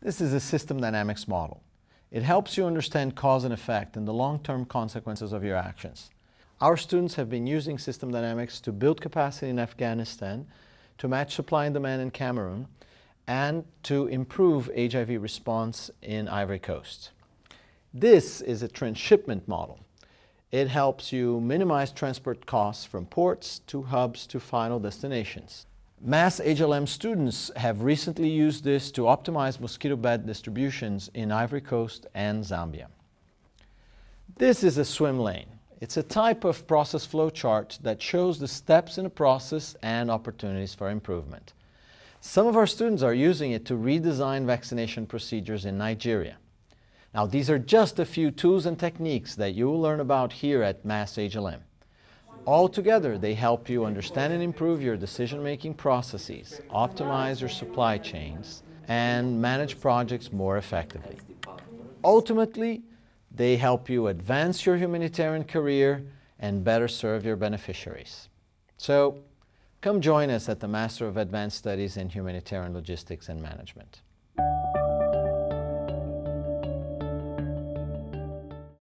This is a system dynamics model. It helps you understand cause and effect and the long-term consequences of your actions. Our students have been using system dynamics to build capacity in Afghanistan, to match supply and demand in Cameroon, and to improve HIV response in Ivory Coast. This is a transshipment model. It helps you minimize transport costs from ports to hubs to final destinations. MASHLM students have recently used this to optimize mosquito bed distributions in Ivory Coast and Zambia. This is a swim lane. It's a type of process flow chart that shows the steps in a process and opportunities for improvement. Some of our students are using it to redesign vaccination procedures in Nigeria. Now, these are just a few tools and techniques that you will learn about here at MASHLM. Altogether, they help you understand and improve your decision-making processes, optimize your supply chains, and manage projects more effectively. Ultimately, they help you advance your humanitarian career and better serve your beneficiaries. So, come join us at the Master of Advanced Studies in Humanitarian Logistics and Management.